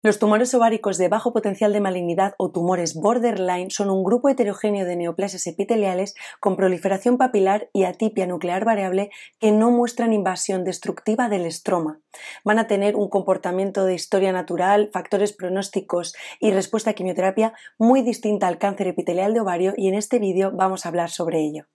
Los tumores ováricos de bajo potencial de malignidad o tumores borderline son un grupo heterogéneo de neoplasias epiteliales con proliferación papilar y atipia nuclear variable que no muestran invasión destructiva del estroma. Van a tener un comportamiento de historia natural, factores pronósticos y respuesta a quimioterapia muy distinta al cáncer epitelial de ovario y en este vídeo vamos a hablar sobre ello.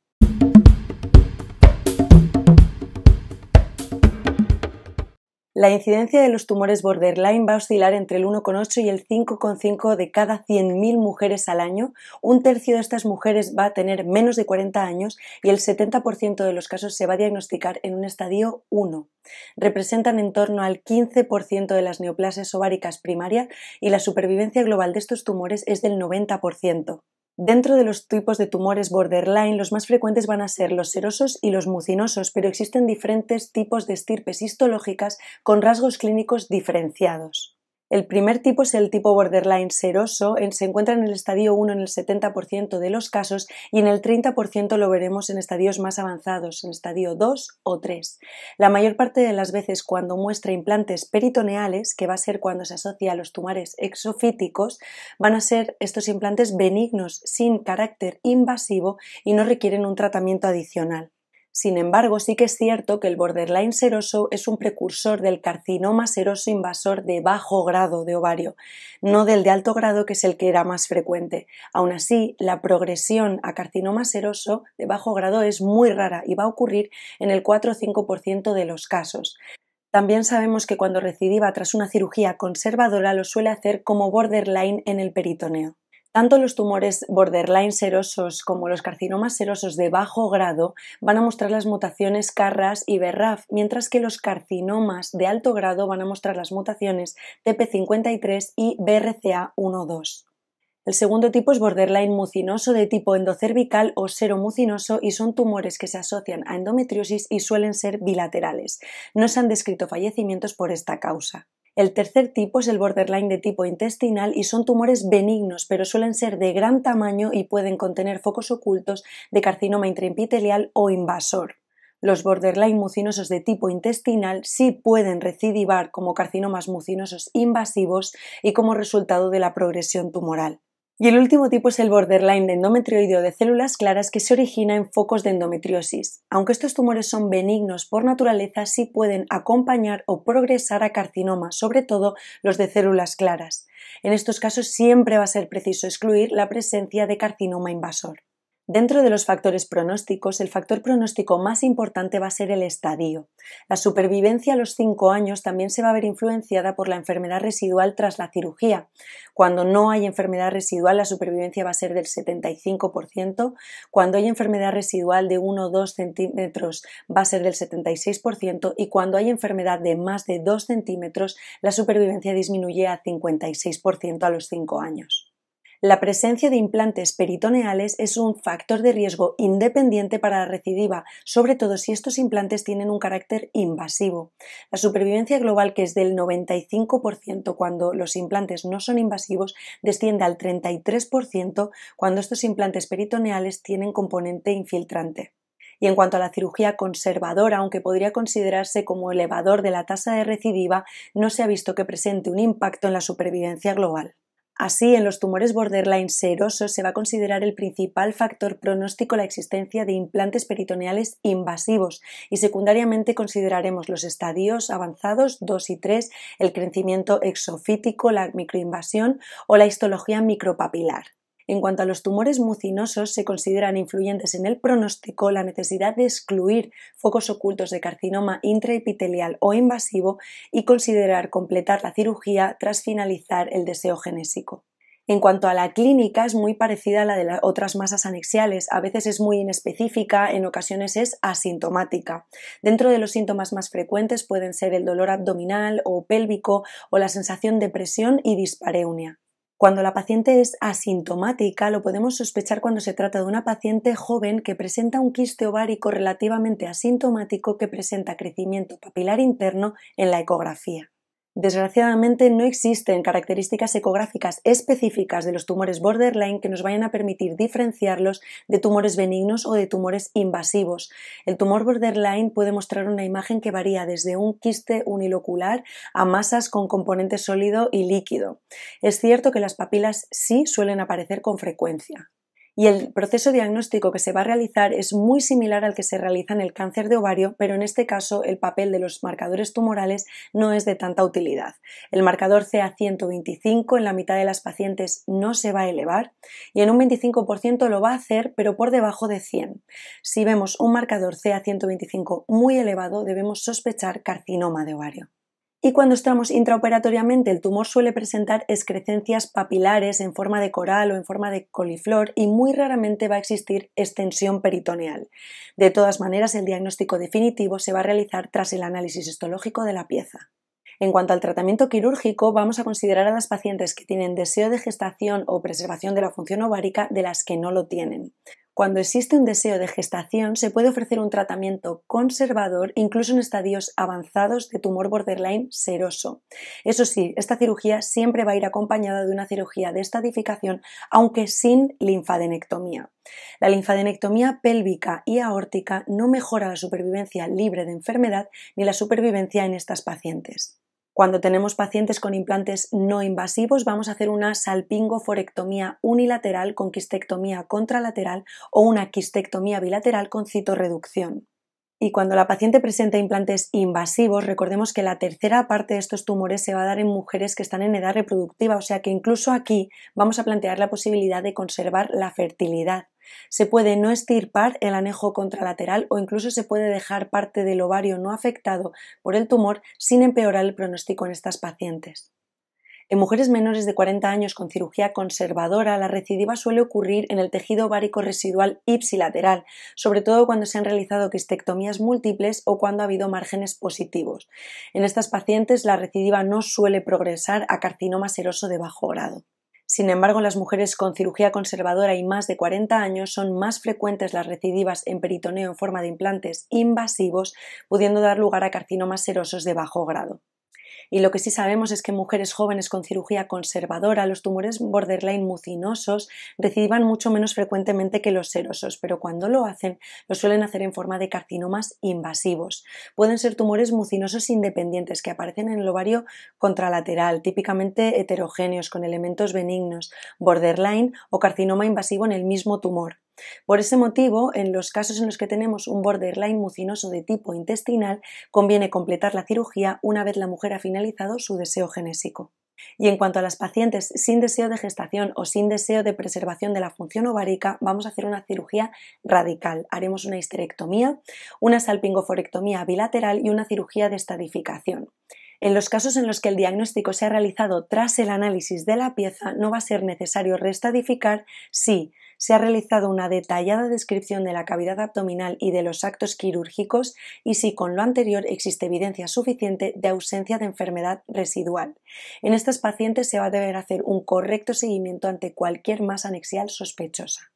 La incidencia de los tumores borderline va a oscilar entre el 1,8 y el 5,5 de cada 100.000 mujeres al año. Un tercio de estas mujeres va a tener menos de 40 años y el 70% de los casos se va a diagnosticar en un estadio 1. Representan en torno al 15% de las neoplasias ováricas primarias y la supervivencia global de estos tumores es del 90%. Dentro de los tipos de tumores borderline, los más frecuentes van a ser los serosos y los mucinosos, pero existen diferentes tipos de estirpes histológicas con rasgos clínicos diferenciados. El primer tipo es el tipo borderline seroso, se encuentra en el estadio 1 en el 70% de los casos y en el 30% lo veremos en estadios más avanzados, en estadio 2 o 3. La mayor parte de las veces cuando muestra implantes peritoneales, que va a ser cuando se asocia a los tumores exofíticos, van a ser estos implantes benignos sin carácter invasivo y no requieren un tratamiento adicional. Sin embargo, sí que es cierto que el borderline seroso es un precursor del carcinoma seroso invasor de bajo grado de ovario, no del de alto grado que es el que era más frecuente. Aún así, la progresión a carcinoma seroso de bajo grado es muy rara y va a ocurrir en el 4 o 5% de los casos. También sabemos que cuando recidiva tras una cirugía conservadora lo suele hacer como borderline en el peritoneo. Tanto los tumores borderline serosos como los carcinomas serosos de bajo grado van a mostrar las mutaciones CARRAS y BRAF, mientras que los carcinomas de alto grado van a mostrar las mutaciones TP53 y BRCA12. El segundo tipo es borderline mucinoso de tipo endocervical o seromucinoso y son tumores que se asocian a endometriosis y suelen ser bilaterales. No se han descrito fallecimientos por esta causa. El tercer tipo es el borderline de tipo intestinal y son tumores benignos, pero suelen ser de gran tamaño y pueden contener focos ocultos de carcinoma intraepitelial o invasor. Los borderline mucinosos de tipo intestinal sí pueden recidivar como carcinomas mucinosos invasivos y como resultado de la progresión tumoral. Y el último tipo es el borderline de endometrioideo de células claras que se origina en focos de endometriosis. Aunque estos tumores son benignos por naturaleza, sí pueden acompañar o progresar a carcinoma, sobre todo los de células claras. En estos casos siempre va a ser preciso excluir la presencia de carcinoma invasor. Dentro de los factores pronósticos, el factor pronóstico más importante va a ser el estadio. La supervivencia a los 5 años también se va a ver influenciada por la enfermedad residual tras la cirugía. Cuando no hay enfermedad residual, la supervivencia va a ser del 75%. Cuando hay enfermedad residual de 1 o 2 centímetros, va a ser del 76%. Y cuando hay enfermedad de más de 2 centímetros, la supervivencia disminuye a 56% a los 5 años. La presencia de implantes peritoneales es un factor de riesgo independiente para la recidiva, sobre todo si estos implantes tienen un carácter invasivo. La supervivencia global, que es del 95% cuando los implantes no son invasivos, desciende al 33% cuando estos implantes peritoneales tienen componente infiltrante. Y en cuanto a la cirugía conservadora, aunque podría considerarse como elevador de la tasa de recidiva, no se ha visto que presente un impacto en la supervivencia global. Así, en los tumores borderline serosos se va a considerar el principal factor pronóstico la existencia de implantes peritoneales invasivos y secundariamente consideraremos los estadios avanzados 2 y 3, el crecimiento exofítico, la microinvasión o la histología micropapilar. En cuanto a los tumores mucinosos, se consideran influyentes en el pronóstico la necesidad de excluir focos ocultos de carcinoma intraepitelial o invasivo y considerar completar la cirugía tras finalizar el deseo genésico. En cuanto a la clínica, es muy parecida a la de las otras masas anexiales. A veces es muy inespecífica, en ocasiones es asintomática. Dentro de los síntomas más frecuentes pueden ser el dolor abdominal o pélvico o la sensación de presión y dispareunia. Cuando la paciente es asintomática, lo podemos sospechar cuando se trata de una paciente joven que presenta un quiste ovárico relativamente asintomático que presenta crecimiento papilar interno en la ecografía. Desgraciadamente no existen características ecográficas específicas de los tumores borderline que nos vayan a permitir diferenciarlos de tumores benignos o de tumores invasivos. El tumor borderline puede mostrar una imagen que varía desde un quiste unilocular a masas con componente sólido y líquido. Es cierto que las papilas sí suelen aparecer con frecuencia y el proceso diagnóstico que se va a realizar es muy similar al que se realiza en el cáncer de ovario, pero en este caso el papel de los marcadores tumorales no es de tanta utilidad. El marcador CA125 en la mitad de las pacientes no se va a elevar y en un 25% lo va a hacer, pero por debajo de 100. Si vemos un marcador CA125 muy elevado, debemos sospechar carcinoma de ovario. Y cuando estamos intraoperatoriamente, el tumor suele presentar excrecencias papilares en forma de coral o en forma de coliflor y muy raramente va a existir extensión peritoneal. De todas maneras, el diagnóstico definitivo se va a realizar tras el análisis histológico de la pieza. En cuanto al tratamiento quirúrgico, vamos a considerar a las pacientes que tienen deseo de gestación o preservación de la función ovárica de las que no lo tienen. Cuando existe un deseo de gestación, se puede ofrecer un tratamiento conservador incluso en estadios avanzados de tumor borderline seroso. Eso sí, esta cirugía siempre va a ir acompañada de una cirugía de estadificación, aunque sin linfadenectomía. La linfadenectomía pélvica y aórtica no mejora la supervivencia libre de enfermedad ni la supervivencia en estas pacientes. Cuando tenemos pacientes con implantes no invasivos, vamos a hacer una salpingoforectomía unilateral con quistectomía contralateral o una quistectomía bilateral con citorreducción. Y cuando la paciente presenta implantes invasivos, recordemos que la tercera parte de estos tumores se va a dar en mujeres que están en edad reproductiva, o sea que incluso aquí vamos a plantear la posibilidad de conservar la fertilidad. Se puede no estirpar el anejo contralateral o incluso se puede dejar parte del ovario no afectado por el tumor sin empeorar el pronóstico en estas pacientes. En mujeres menores de 40 años con cirugía conservadora, la recidiva suele ocurrir en el tejido ovárico residual ipsilateral, sobre todo cuando se han realizado quistectomías múltiples o cuando ha habido márgenes positivos. En estas pacientes, la recidiva no suele progresar a carcinoma seroso de bajo grado. Sin embargo, en las mujeres con cirugía conservadora y más de 40 años son más frecuentes las recidivas en peritoneo en forma de implantes invasivos, pudiendo dar lugar a carcinomas serosos de bajo grado. Y lo que sí sabemos es que mujeres jóvenes con cirugía conservadora, los tumores borderline mucinosos reciban mucho menos frecuentemente que los serosos, pero cuando lo hacen, lo suelen hacer en forma de carcinomas invasivos. Pueden ser tumores mucinosos independientes que aparecen en el ovario contralateral, típicamente heterogéneos con elementos benignos, borderline o carcinoma invasivo en el mismo tumor. Por ese motivo, en los casos en los que tenemos un borderline mucinoso de tipo intestinal, conviene completar la cirugía una vez la mujer ha finalizado su deseo genésico. Y en cuanto a las pacientes sin deseo de gestación o sin deseo de preservación de la función ovárica, vamos a hacer una cirugía radical. Haremos una histerectomía, una salpingoforectomía bilateral y una cirugía de estadificación. En los casos en los que el diagnóstico se ha realizado tras el análisis de la pieza, no va a ser necesario restadificar si se ha realizado una detallada descripción de la cavidad abdominal y de los actos quirúrgicos y si con lo anterior existe evidencia suficiente de ausencia de enfermedad residual. En estas pacientes se va a deber hacer un correcto seguimiento ante cualquier masa anexial sospechosa.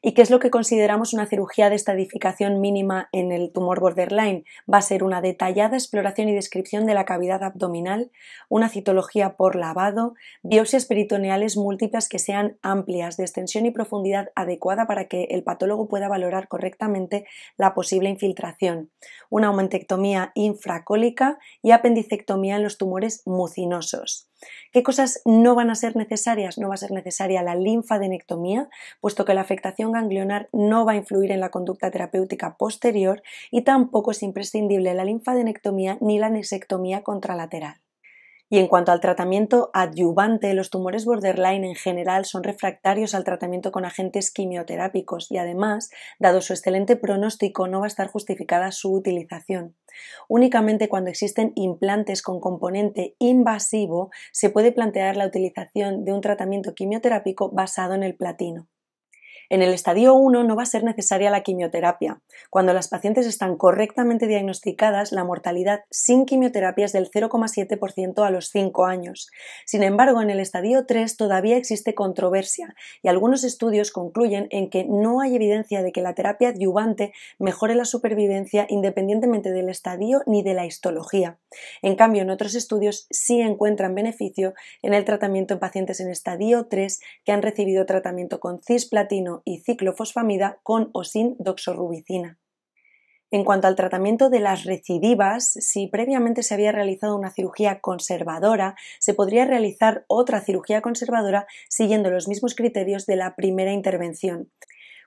¿Y qué es lo que consideramos una cirugía de estadificación mínima en el tumor borderline? Va a ser una detallada exploración y descripción de la cavidad abdominal, una citología por lavado, biopsias peritoneales múltiples que sean amplias, de extensión y profundidad adecuada para que el patólogo pueda valorar correctamente la posible infiltración, una aumentectomía infracólica y apendicectomía en los tumores mucinosos. ¿Qué cosas no van a ser necesarias? No va a ser necesaria la linfadenectomía, puesto que la afectación ganglionar no va a influir en la conducta terapéutica posterior y tampoco es imprescindible la linfadenectomía ni la nesectomía contralateral. Y en cuanto al tratamiento adyuvante, los tumores borderline en general son refractarios al tratamiento con agentes quimioterápicos y además, dado su excelente pronóstico, no va a estar justificada su utilización. Únicamente cuando existen implantes con componente invasivo se puede plantear la utilización de un tratamiento quimioterápico basado en el platino. En el estadio 1 no va a ser necesaria la quimioterapia. Cuando las pacientes están correctamente diagnosticadas, la mortalidad sin quimioterapia es del 0,7% a los 5 años. Sin embargo, en el estadio 3 todavía existe controversia y algunos estudios concluyen en que no hay evidencia de que la terapia adyuvante mejore la supervivencia independientemente del estadio ni de la histología. En cambio, en otros estudios sí encuentran beneficio en el tratamiento en pacientes en estadio 3 que han recibido tratamiento con cisplatino y ciclofosfamida con o sin doxorubicina. En cuanto al tratamiento de las recidivas, si previamente se había realizado una cirugía conservadora, se podría realizar otra cirugía conservadora siguiendo los mismos criterios de la primera intervención.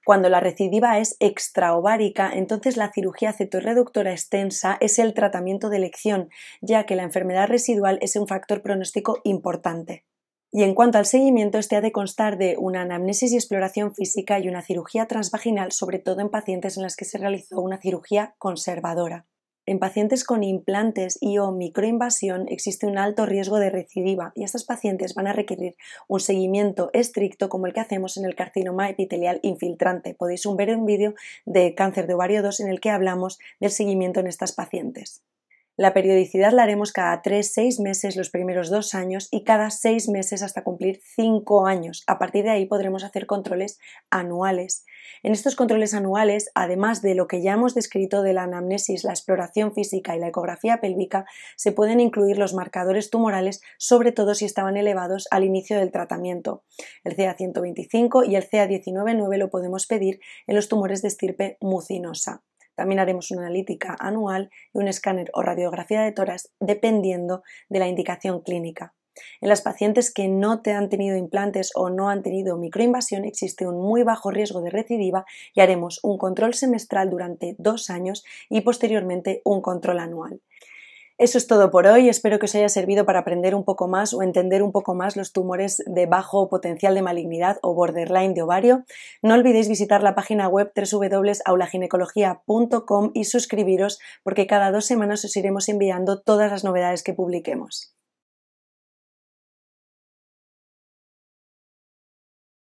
Cuando la recidiva es extraovárica, entonces la cirugía cetorreductora extensa es el tratamiento de elección, ya que la enfermedad residual es un factor pronóstico importante. Y en cuanto al seguimiento, este ha de constar de una anamnesis y exploración física y una cirugía transvaginal, sobre todo en pacientes en las que se realizó una cirugía conservadora. En pacientes con implantes y o microinvasión existe un alto riesgo de recidiva y estas pacientes van a requerir un seguimiento estricto como el que hacemos en el carcinoma epitelial infiltrante. Podéis ver un vídeo de cáncer de ovario 2 en el que hablamos del seguimiento en estas pacientes. La periodicidad la haremos cada 3-6 meses los primeros dos años y cada 6 meses hasta cumplir 5 años. A partir de ahí podremos hacer controles anuales. En estos controles anuales, además de lo que ya hemos descrito de la anamnesis, la exploración física y la ecografía pélvica, se pueden incluir los marcadores tumorales, sobre todo si estaban elevados al inicio del tratamiento. El CA125 y el CA199 lo podemos pedir en los tumores de estirpe mucinosa. También haremos una analítica anual y un escáner o radiografía de toras dependiendo de la indicación clínica. En las pacientes que no te han tenido implantes o no han tenido microinvasión existe un muy bajo riesgo de recidiva y haremos un control semestral durante dos años y posteriormente un control anual. Eso es todo por hoy. Espero que os haya servido para aprender un poco más o entender un poco más los tumores de bajo potencial de malignidad o borderline de ovario. No olvidéis visitar la página web www.aulaginecología.com y suscribiros porque cada dos semanas os iremos enviando todas las novedades que publiquemos.